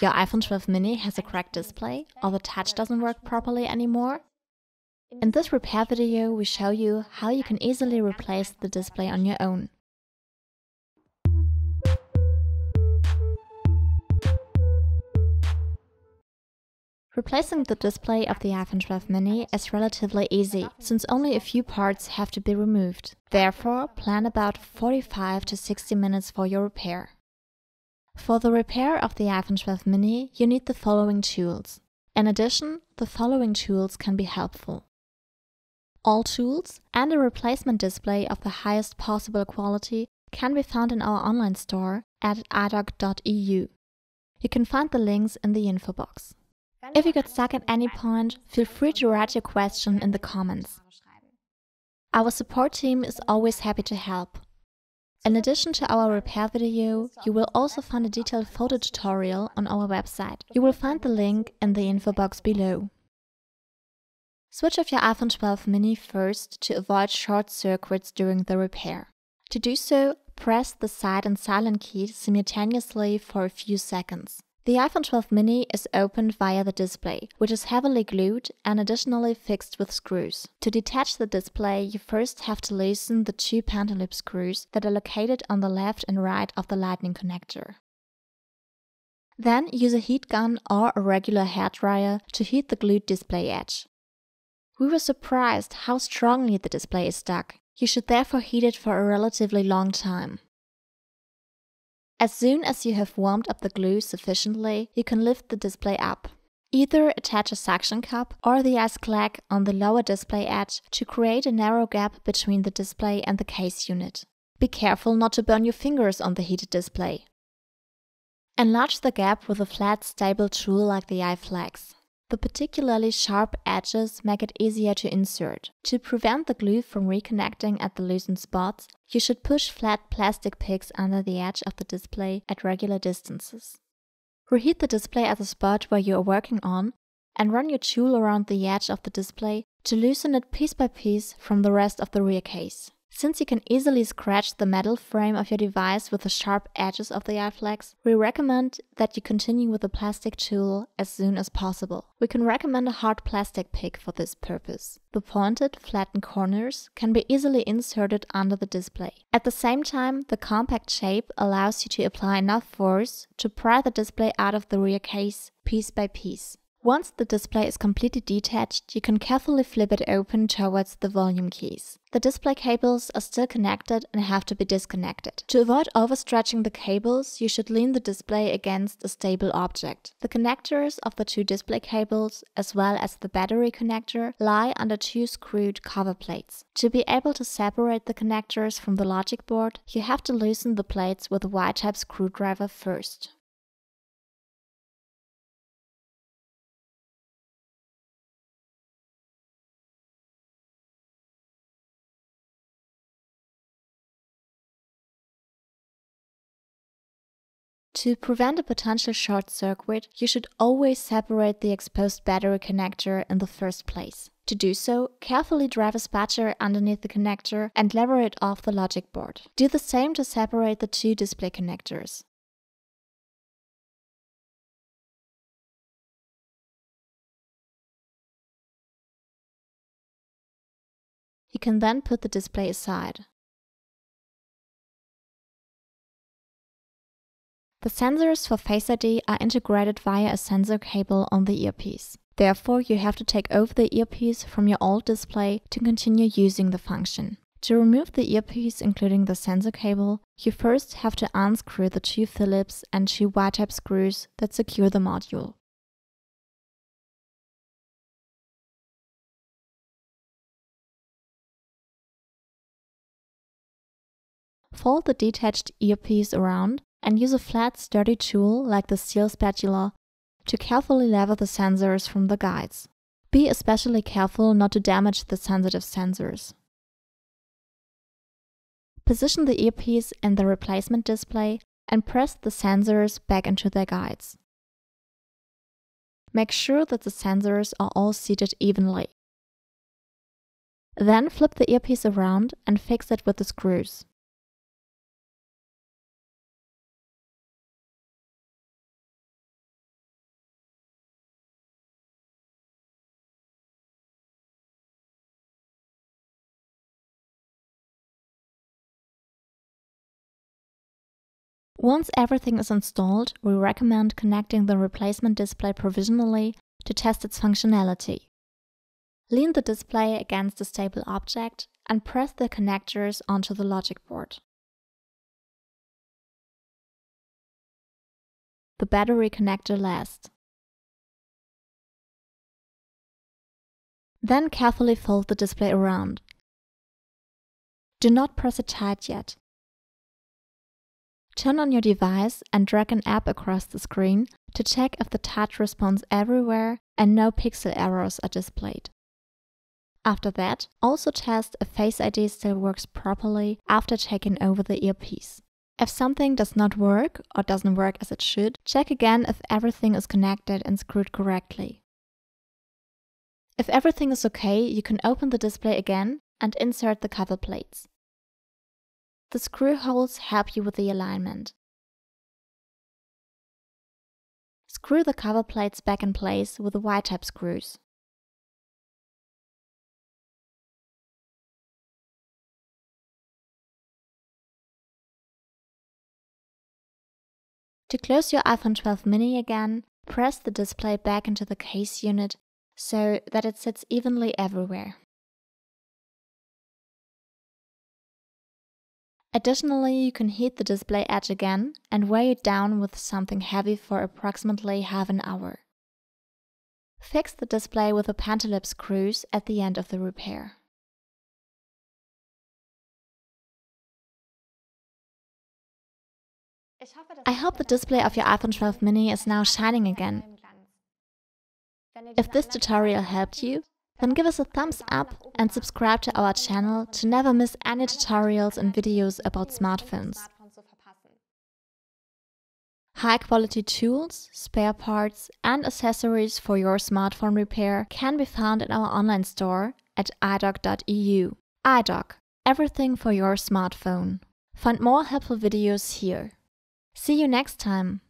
Your iPhone 12 mini has a cracked display or the touch doesn't work properly anymore? In this repair video, we show you how you can easily replace the display on your own. Replacing the display of the iPhone 12 mini is relatively easy, since only a few parts have to be removed. Therefore, plan about 45 to 60 minutes for your repair. For the repair of the iPhone 12 mini, you need the following tools. In addition, the following tools can be helpful. All tools and a replacement display of the highest possible quality can be found in our online store at iDoc.eu. You can find the links in the info box. If you get stuck at any point, feel free to write your question in the comments. Our support team is always happy to help. In addition to our repair video, you will also find a detailed photo tutorial on our website. You will find the link in the info box below. Switch off your iPhone 12 mini first to avoid short circuits during the repair. To do so, press the side and silent keys simultaneously for a few seconds. The iPhone 12 mini is opened via the display, which is heavily glued and additionally fixed with screws. To detach the display, you first have to loosen the two Pentalobe screws that are located on the left and right of the lightning connector. Then use a heat gun or a regular hairdryer to heat the glued display edge. We were surprised how strongly the display is stuck. You should therefore heat it for a relatively long time. As soon as you have warmed up the glue sufficiently, you can lift the display up. Either attach a suction cup or the iSclack on the lower display edge to create a narrow gap between the display and the case unit. Be careful not to burn your fingers on the heated display. Enlarge the gap with a flat, stable tool like the iFlex. The particularly sharp edges make it easier to insert. To prevent the glue from reconnecting at the loosened spots, you should push flat plastic picks under the edge of the display at regular distances. Reheat the display at the spot where you are working on and run your tool around the edge of the display to loosen it piece by piece from the rest of the rear case. Since you can easily scratch the metal frame of your device with the sharp edges of the iFlex, we recommend that you continue with a plastic tool as soon as possible. We can recommend a hard plastic pick for this purpose. The pointed, flattened corners can be easily inserted under the display. At the same time, the compact shape allows you to apply enough force to pry the display out of the rear case piece by piece. Once the display is completely detached, you can carefully flip it open towards the volume keys. The display cables are still connected and have to be disconnected. To avoid overstretching the cables, you should lean the display against a stable object. The connectors of the two display cables, as well as the battery connector, lie under two screwed cover plates. To be able to separate the connectors from the logic board, you have to loosen the plates with a Y-type screwdriver first. To prevent a potential short circuit, you should always separate the exposed battery connector in the first place. To do so, carefully drive a spatula underneath the connector and lever it off the logic board. Do the same to separate the two display connectors. You can then put the display aside. The sensors for Face ID are integrated via a sensor cable on the earpiece. Therefore, you have to take over the earpiece from your old display to continue using the function. To remove the earpiece including the sensor cable, you first have to unscrew the two Phillips and two Y-type screws that secure the module. Fold the detached earpiece around and use a flat, sturdy tool like the steel spatula to carefully lever the sensors from the guides. Be especially careful not to damage the sensitive sensors. Position the earpiece in the replacement display and press the sensors back into their guides. Make sure that the sensors are all seated evenly. Then flip the earpiece around and fix it with the screws. Once everything is installed, we recommend connecting the replacement display provisionally to test its functionality. Lean the display against a stable object and press the connectors onto the logic board. The battery connector last. Then carefully fold the display around. Do not press it tight yet. Turn on your device and drag an app across the screen to check if the touch responds everywhere and no pixel errors are displayed. After that, also test if Face ID still works properly after taking over the earpiece. If something does not work or doesn't work as it should, check again if everything is connected and screwed correctly. If everything is okay, you can open the display again and insert the cover plates. The screw holes help you with the alignment. Screw the cover plates back in place with the Y-type screws. To close your iPhone 12 mini again, press the display back into the case unit so that it sits evenly everywhere. Additionally, you can heat the display edge again and weigh it down with something heavy for approximately half an hour. Fix the display with the Pentalobe screws at the end of the repair. I hope the display of your iPhone 12 mini is now shining again. If this tutorial helped you, then give us a thumbs up and subscribe to our channel to never miss any tutorials and videos about smartphones. High quality tools, spare parts and accessories for your smartphone repair can be found in our online store at idoc.eu. iDoc, everything for your smartphone. Find more helpful videos here. See you next time!